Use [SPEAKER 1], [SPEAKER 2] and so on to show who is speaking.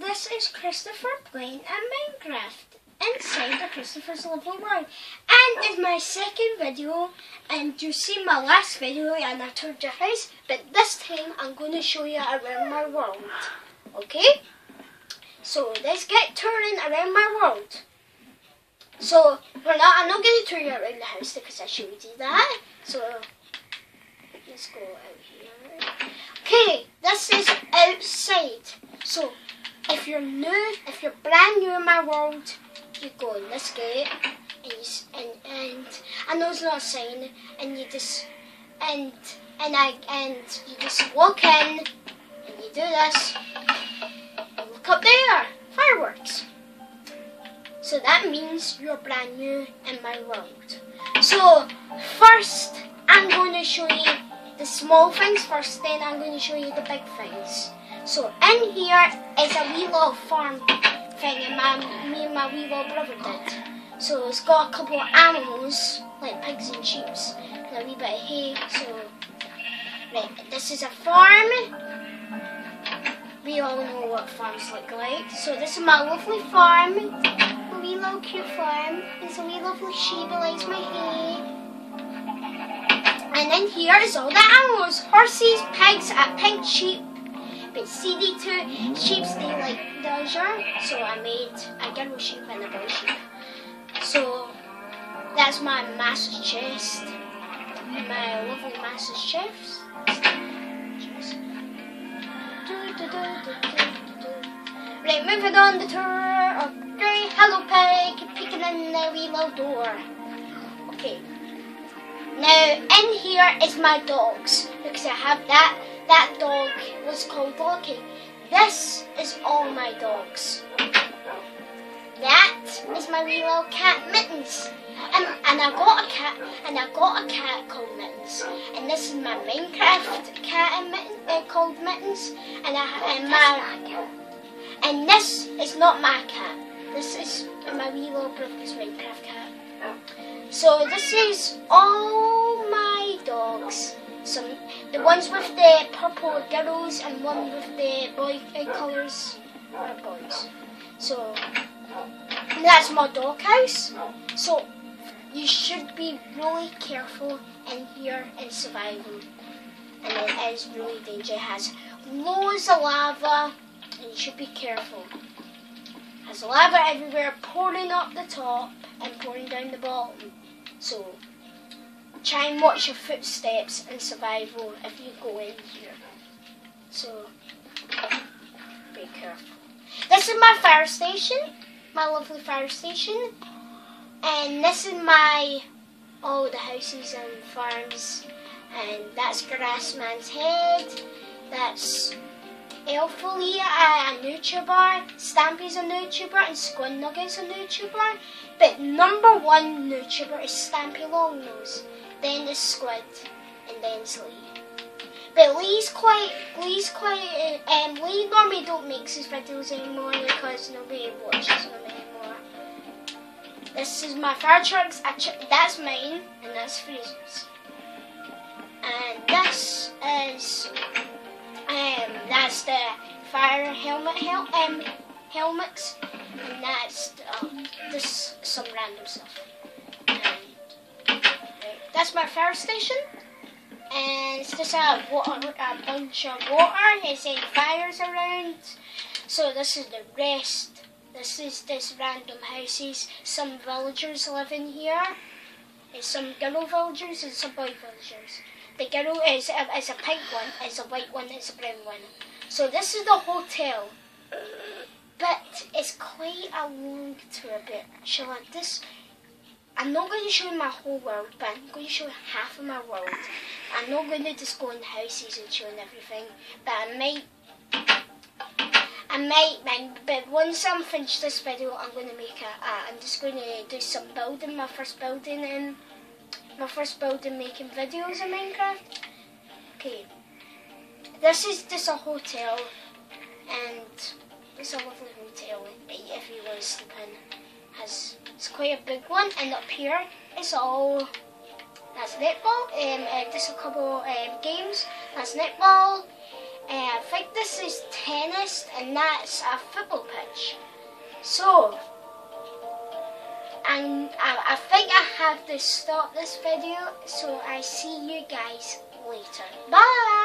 [SPEAKER 1] this is Christopher playing a Minecraft inside the Christopher's Lovely World. And it's my second video and you see my last video and I toured your house but this time I'm going to show you around my world. Okay? So let's get turning around my world. So we're not, I'm not going to tour you around the house because I showed you that. So let's go out here. Okay, this is outside. So if you're new, if you're brand new in my world, you go in this gate and, you, and, and I know it's not a sign and you just and and I and you just walk in and you do this and look up there fireworks. So that means you're brand new in my world. So first I'm going to show you the small things first then I'm going to show you the big things so in here is a wee little farm thing and my, me and my wee little brother did. So it's got a couple of animals, like pigs and sheep, and a wee bit of hay. So, right, this is a farm. We all know what farms look like. So this is my lovely farm. A wee little cute farm. There's a wee lovely sheep that likes my hay. And then here is all the animals. Horses, pigs, a pink sheep, but CD2 sheep they like leisure, so I made a girl sheep and a boy sheep. So that's my master's chest, my lovely master's chest. Right, moving on the tour Grey Hello Pig peeking in the wee little door. Okay. Now in here is my dogs because I have that that dog was called Lucky. This is all my dogs. That is my wee little cat Mittens. And, and I got a cat, and I got a cat called Mittens. And this is my Minecraft cat and mitten, uh, called Mittens. And I and my and this is not my cat. This is my wee little brother's Minecraft cat. So this is all my dogs some the ones with the purple girls and one with the boy uh, colours are boys. So that's my dog house. So you should be really careful in here in survival. And it is really dangerous. It has loads of lava and you should be careful. It has lava everywhere pouring up the top and pouring down the bottom. So try and watch your footsteps in survival if you go in here. So, be careful. This is my fire station, my lovely fire station. And this is my, all the houses and farms. And that's Grassman's Head. That's L for Lee, a, YouTuber, Stampy's a YouTuber, and Squid Nugget's a YouTuber. But number one YouTuber is Stampy Longnose then the squid, and then it's Lee. But Lee's quite, Lee's quite, um, Lee normally don't make his videos anymore because nobody watches them anymore. This is my fire trucks, that's mine, and that's Fraser's. And this is, um, that's the fire helmet, hel um, helmets, and that's this, some random stuff. That's my fire station. And it's just a, water, a bunch of water. There's any fires around. So this is the rest. This is this random houses. Some villagers live in here. There's some girl villagers and some boy villagers. The girl is a, is a pink one, is a white one, is a brown one. So this is the hotel. But it's quite a long tour. Shall I this I'm not going to show you my whole world, but I'm going to show you half of my world. I'm not going to just go in houses and show everything, but I might, I might, but once I'm finished this video, I'm going to make a, a I'm just going to do some building, my first building in, my first building making videos in Minecraft. Okay, this is just a hotel, and it's a lovely hotel if you want to sleep in has it's quite a big one, and up here it's all that's netball. Um, uh, just a couple um, games. That's netball, Uh, I think this is tennis and that's a football pitch. So, and I, I think I have to stop this video, so I see you guys later. Bye!